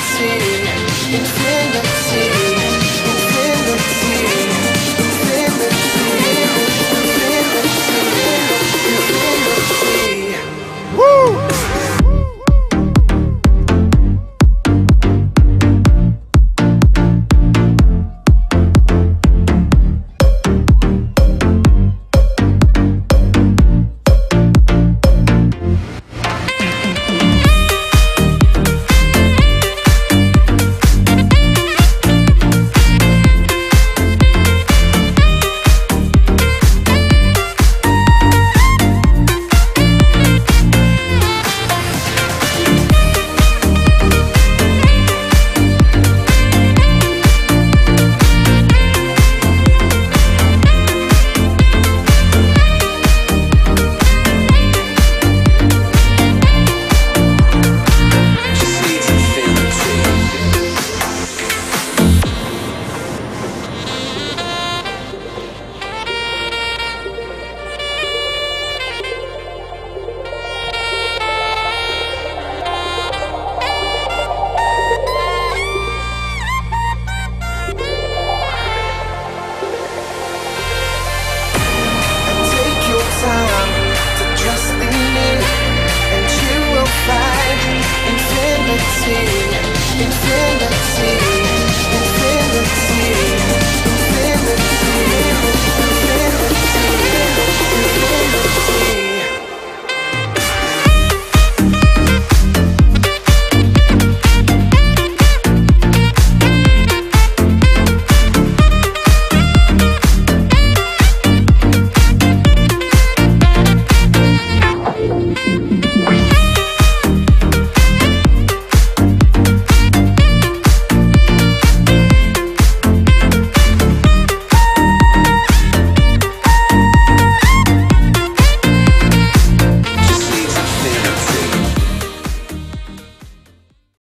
Infinity. and and you